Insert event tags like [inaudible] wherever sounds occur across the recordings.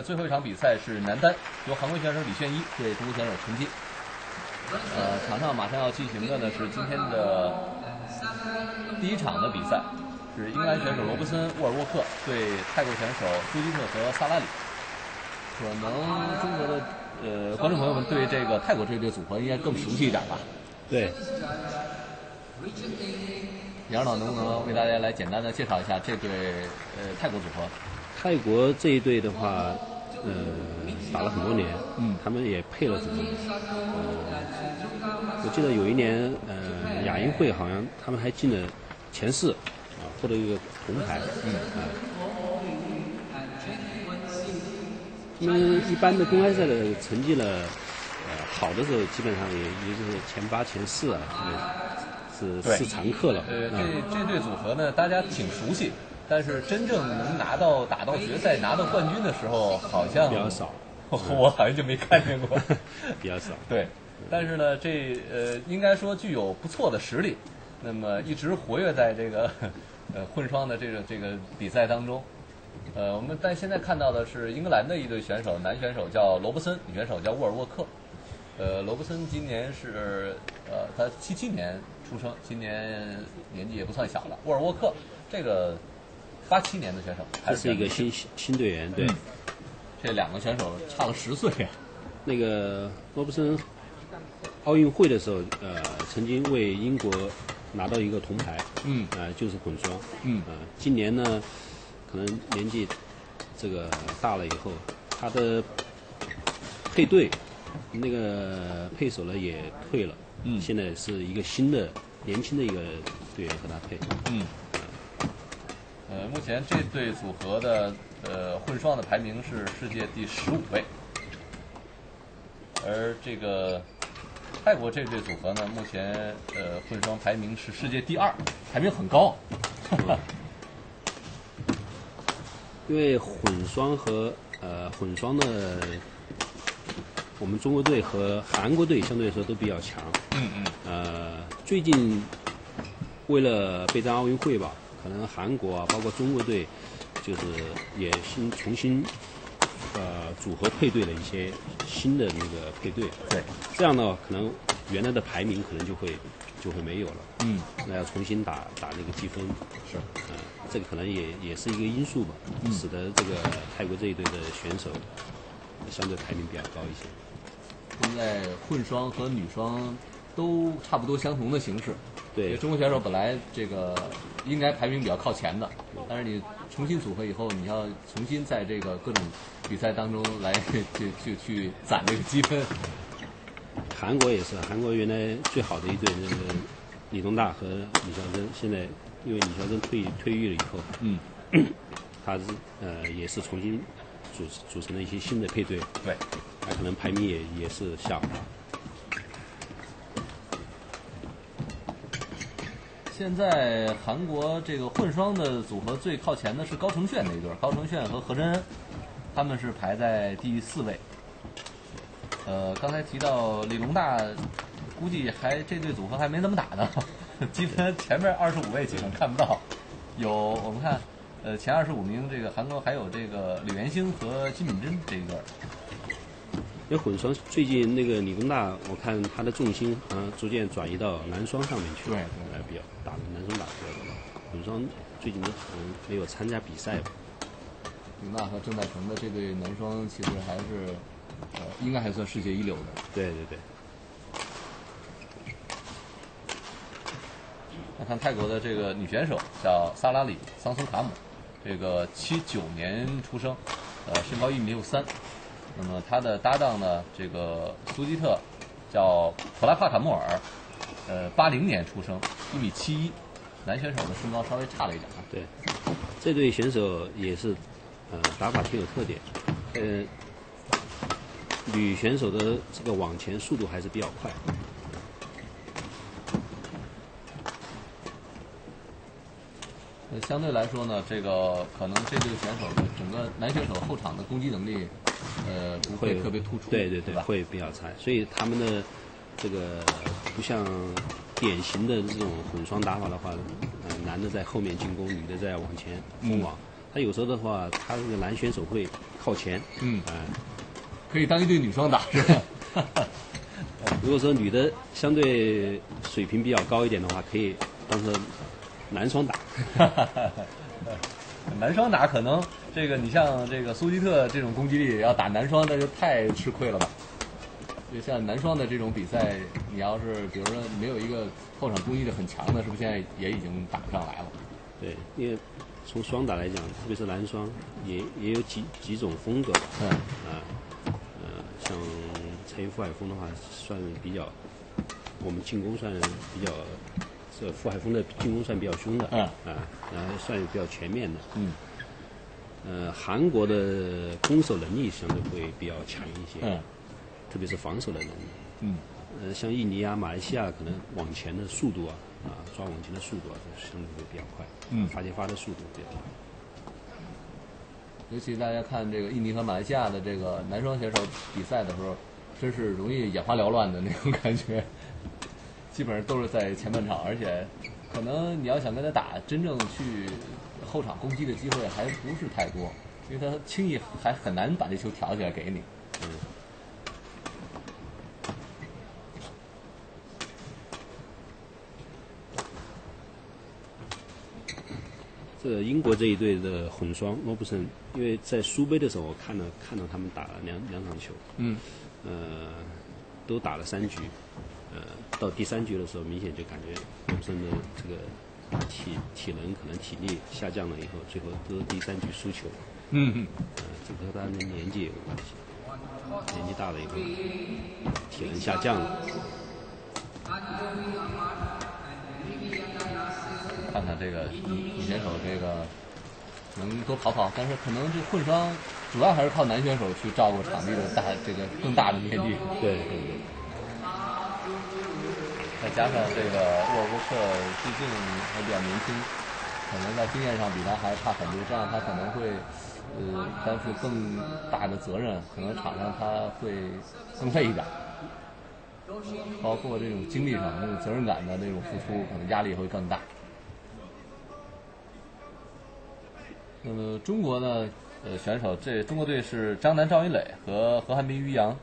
最后一场比赛是男单，由韩国选手李炫一对中国选手陈金。呃，场上马上要进行的呢是今天的第一场的比赛，是英格兰选手罗伯森·沃尔沃克对泰国选手朱基特和萨拉里。可能中国的呃观众朋友们对这个泰国这对组合应该更熟悉一点吧？对，杨指导能不能为大家来简单的介绍一下这对呃泰国组合？泰国这一队的话，呃，打了很多年，嗯他们也配了很多年。呃，我记得有一年，呃，亚运会好像他们还进了前四，啊，获得一个铜牌。嗯，他们一般的公开赛的成绩呢，呃，好的时候基本上也也就是前八、前四啊，是对是常客了。呃，这嗯这对组合呢，大家挺熟悉，但是真正能拿到打到决赛、拿到冠军的时候，好像比较少，[laughs] 我好像就没看见过。[laughs] 比较少。对，但是呢，这呃，应该说具有不错的实力，那么一直活跃在这个呃混双的这个这个比赛当中。呃，我们但现在看到的是英格兰的一对选手，男选手叫罗伯森，女选手叫沃尔沃克。呃，罗伯森今年是呃，他七七年出生，今年年纪也不算小了。沃尔沃克这个八七年的选手，还这是一个新新队员，对。嗯这两个选手差了十岁啊。那个罗伯森奥运会的时候，呃，曾经为英国拿到一个铜牌，嗯。呃，就是混双，嗯。呃，今年呢，可能年纪这个大了以后，他的配对那个配手呢也退了，嗯。现在是一个新的年轻的一个队员和他配，嗯，呃，目前这对组合的呃混双的排名是世界第十五位，而这个泰国这对组合呢，目前呃混双排名是世界第二，排名很高。[laughs] 因为混双和呃混双的，我们中国队和韩国队相对来说都比较强。嗯嗯呃，最近为了备战奥运会吧，可能韩国啊，包括中国队，就是也新重新呃组合配对了一些新的那个配对。对，这样呢，可能原来的排名可能就会就会没有了。嗯那要重新打打那个积分。是，呃，这个可能也也是一个因素吧，使得这个泰国这一队的选手相对排名比较高一些。现在混双和女双都差不多相同的形式。对，中国选手本来这个应该排名比较靠前的，但是你重新组合以后，你要重新在这个各种比赛当中来就就去攒这个积分。[laughs] 韩国也是，韩国原来最好的一队那个李东大和李孝珍，现在因为李孝珍退退役了以后，嗯，他是呃也是重新组组成了一些新的配对，对，他可能排名也也是下滑。现在韩国这个混双的组合最靠前的是高承炫那一对，高承炫和何真恩，他们是排在第四位。呃，刚才提到李龙大，估计还这对组合还没怎么打呢，[laughs] 积分前面二十五位基本看不到。有我们看，呃，前二十五名这个韩国还有这个李元星和金敏珍这一对。因为混双最近那个理工大，我看他的重心好像逐渐转移到男双上面去了，对比较打的男双打的比较多。混双最近好像没有参加比赛吧？李娜和郑在成的这对男双其实还是，呃，应该还算世界一流的。对对对。来看泰国的这个女选手叫萨拉里桑苏卡姆，这个七九年出生，呃，身高一米六三。那么他的搭档呢，这个苏吉特叫普拉帕卡莫尔，呃，八零年出生，一米七一。男选手的身高稍微差了一点啊。对，这对选手也是，呃，打法挺有特点。呃，女选手的这个往前速度还是比较快。呃，相对来说呢，这个可能这对选手的整个男选手后场的攻击能力，呃，不会特别突出，对对对，吧？会比较差。所以他们的这个不像典型的这种混双打法的话，呃，男的在后面进攻，女的在往前封网，他有时候的话，他这个男选手会靠前，嗯，啊、可以当一对女双打是吧？[laughs] 如果说女的相对水平比较高一点的话，可以当成男双打。[laughs] 男双打可能这个你像这个苏吉特这种攻击力，要打男双那就太吃亏了吧？就像男双的这种比赛，你要是比如说没有一个后场攻击力很强的，是不是现在也已经打不上来了？对，因为从双打来讲，特别是男双，也也有几几种风格吧。嗯，啊，呃，像蔡云傅海峰的话，算比较，我们进攻算比较，这傅海峰的进攻算比较凶的，嗯。啊，然后算比较全面的，嗯，呃，韩国的攻守能力相对会比较强一些，嗯，特别是防守的能力，嗯，呃，像印尼啊、马来西亚，可能往前的速度啊，啊，抓往前的速度啊，相对会比较快，嗯。发接发的速度比较快。尤其大家看这个印尼和马来西亚的这个男双选手比赛的时候，真是容易眼花缭乱的那种感觉。基本上都是在前半场，而且可能你要想跟他打，真正去后场攻击的机会还不是太多，因为他轻易还很难把这球挑起来给你。嗯。这英国这一队的混双罗布森，因为在苏杯的时候，我看了看到他们打了两两场球，嗯，呃，都打了三局，呃，到第三局的时候，明显就感觉罗布森的这个体体能可能体力下降了以后，最后都是第三局输球，嗯，呃，这和他的年纪有关系，年纪大了以后，体能下降了。看看这个女女选手这个能多跑跑，但是可能这混双主要还是靠男选手去照顾场地的大这个更大的面积。对对对。加上这个沃尔沃克毕竟还比较年轻，可能在经验上比他还差很多，这样他可能会呃担负更大的责任，可能场上他会更累一点。包括这种精力上、那种责任感的那种付出，可能压力会更大。那么中国呢？呃，选手这中国队是张楠、赵云磊和何汉斌、于洋，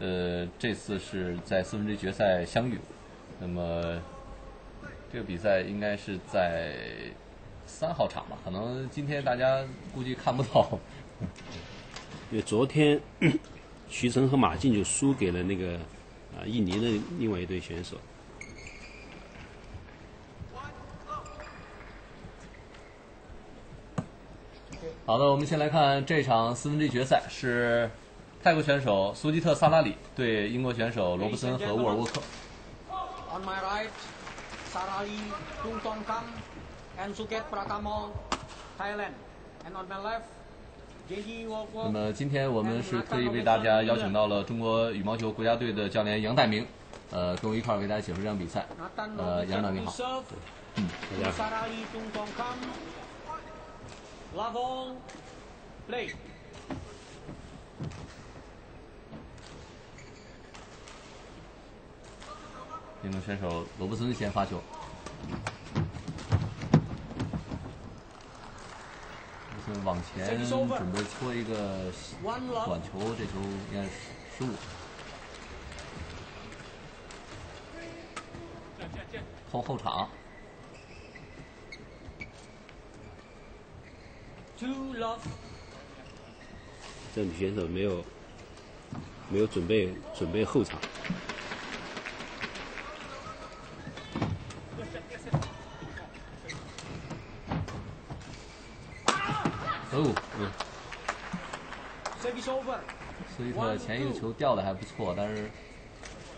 呃，这次是在四分之一决赛相遇。那么这个比赛应该是在三号场吧？可能今天大家估计看不到。[laughs] 因为昨天徐晨和马竞就输给了那个啊印尼的另外一队选手。好的，我们先来看这场四分之一决赛，是泰国选手苏吉特·萨拉里对英国选手罗布森和沃尔沃克。On my right, Sarali Tung Tong Kam and Suket Pratamo, Thailand. And on my left, JG 那.么今天我们是特意为大家邀请到了中国羽毛球国家队的教练杨代明，呃，跟我一块儿为大家解说这场比赛。呃，杨指导你好。serve. 大家好，选手罗布森先发球。罗布森往前准备搓一个短球，这球应该是失误。后后场.这女选手没有没有准备准备后场，哦，嗯，Service over. 斯伊特前一个球掉的还不错，但是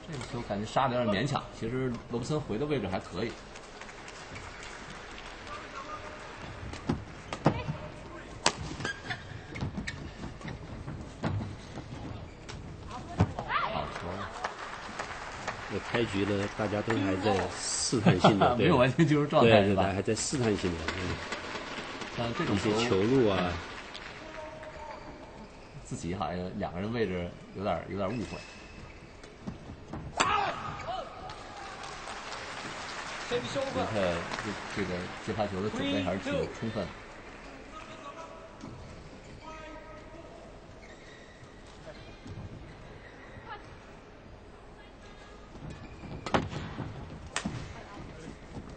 这个球感觉杀的有点勉强。其实罗布森回的位置还可以。好球，这开局呢，大家都还在 [laughs] 试探性的，[laughs] 没有完全进入状对对对，态是吧？还在试探性的一像这种球些球路啊，自己好像两个人位置有点有点误会。特这这个接发球的准备还是挺充分。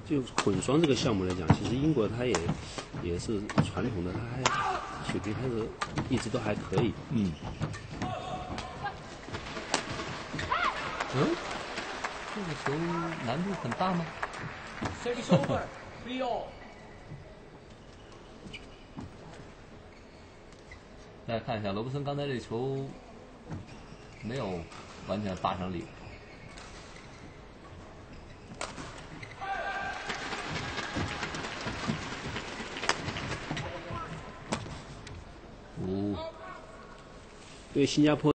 就混双这个项目来讲，其实英国它也也是传统的，它还水平还是一直都还可以。嗯。嗯，这个球难度很大吗.大家看一下，罗伯森刚才这球没有完全发上力。五，对新加坡。